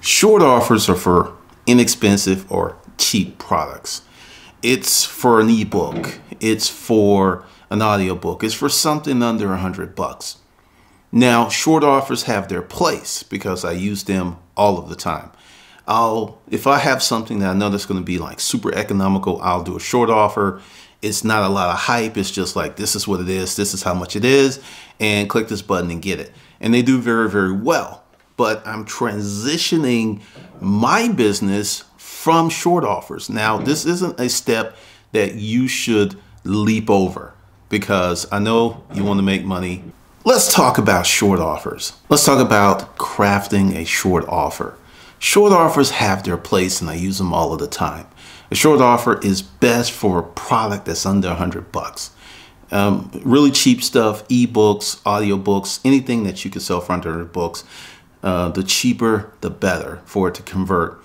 Short offers are for inexpensive or cheap products. It's for an ebook. It's for an audiobook. It's for something under a hundred bucks. Now, short offers have their place because I use them all of the time. I'll, if I have something that I know that's going to be like super economical, I'll do a short offer. It's not a lot of hype. It's just like, this is what it is. This is how much it is. And click this button and get it. And they do very, very well. But I'm transitioning my business from short offers. Now, this isn't a step that you should leap over because I know you want to make money. Let's talk about short offers. Let's talk about crafting a short offer. Short offers have their place and I use them all of the time. A short offer is best for a product that's under 100 bucks. Um, really cheap stuff, ebooks, audiobooks, anything that you can sell for under 100 books. Uh, the cheaper, the better for it to convert.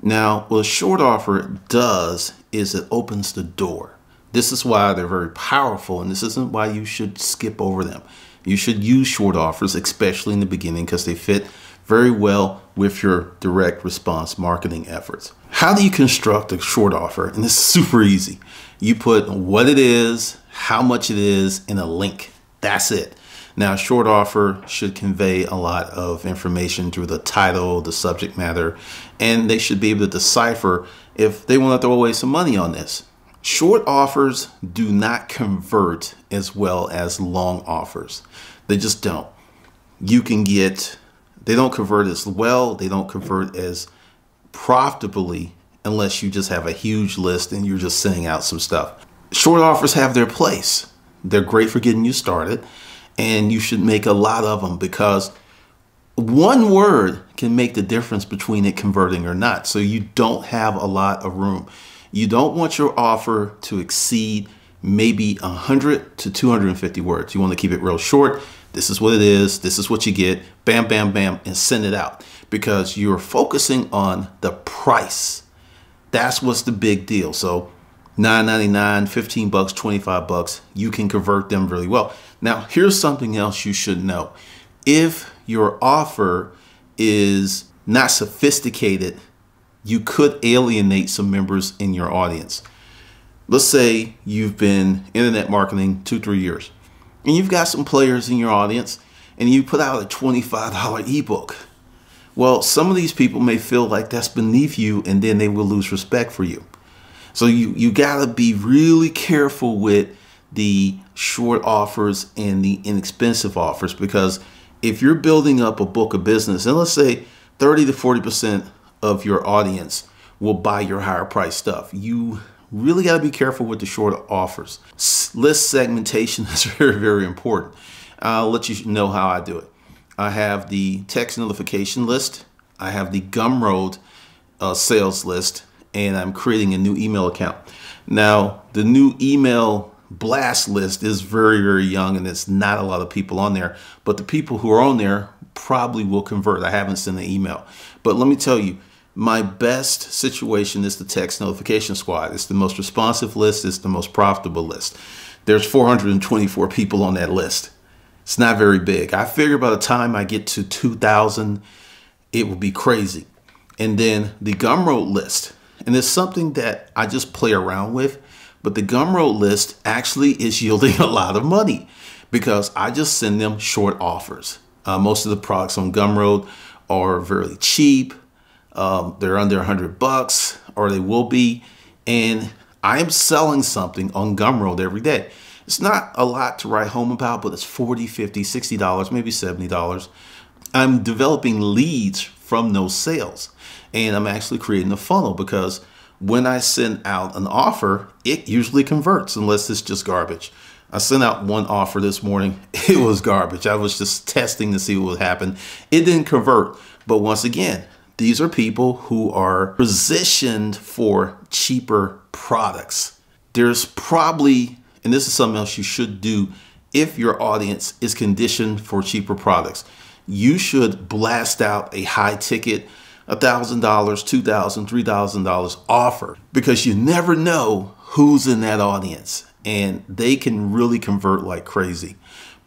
Now, what a short offer does is it opens the door. This is why they're very powerful, and this isn't why you should skip over them. You should use short offers, especially in the beginning, because they fit very well with your direct response marketing efforts. How do you construct a short offer? And it's super easy. You put what it is, how much it is, and a link. That's it. Now, a short offer should convey a lot of information through the title, the subject matter, and they should be able to decipher if they want to throw away some money on this. Short offers do not convert as well as long offers. They just don't. You can get they don't convert as well, they don't convert as profitably unless you just have a huge list and you're just sending out some stuff. Short offers have their place. They're great for getting you started and you should make a lot of them because one word can make the difference between it converting or not. So you don't have a lot of room. You don't want your offer to exceed maybe 100 to 250 words. You want to keep it real short this is what it is. This is what you get. Bam, bam, bam, and send it out because you're focusing on the price. That's what's the big deal. So 9.99, 15 bucks, 25 bucks, you can convert them really well. Now, here's something else you should know. If your offer is not sophisticated, you could alienate some members in your audience. Let's say you've been internet marketing two, three years and you've got some players in your audience and you put out a $25 ebook. Well, some of these people may feel like that's beneath you and then they will lose respect for you. So you, you got to be really careful with the short offers and the inexpensive offers because if you're building up a book of business and let's say 30 to 40% of your audience will buy your higher price stuff, you really got to be careful with the short offers. List segmentation is very, very important. I'll let you know how I do it. I have the text notification list. I have the Gumroad uh, sales list, and I'm creating a new email account. Now, the new email blast list is very, very young, and it's not a lot of people on there. But the people who are on there probably will convert. I haven't sent an email. But let me tell you, my best situation is the text notification squad. It's the most responsive list. It's the most profitable list. There's 424 people on that list. It's not very big. I figure by the time I get to 2,000, it will be crazy. And then the Gumroad list, and it's something that I just play around with, but the Gumroad list actually is yielding a lot of money because I just send them short offers. Uh, most of the products on Gumroad are very cheap um, they're under a 100 bucks, or they will be. And I am selling something on Gumroad every day. It's not a lot to write home about, but it's 40, 50, 60 dollars, maybe 70 dollars. I'm developing leads from those sales, and I'm actually creating a funnel because when I send out an offer, it usually converts unless it's just garbage. I sent out one offer this morning. It was garbage. I was just testing to see what would happen. It didn't convert. But once again, these are people who are positioned for cheaper products. There's probably, and this is something else you should do if your audience is conditioned for cheaper products. You should blast out a high ticket, $1,000, $2,000, $3,000 offer because you never know who's in that audience and they can really convert like crazy.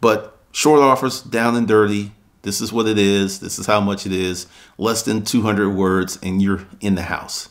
But short offers, down and dirty, This is what it is. This is how much it is. Less than 200 words, and you're in the house.